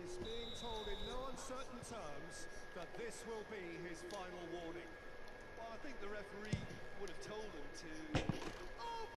is being told in no uncertain terms that this will be his final warning. Well, I think the referee would have told him to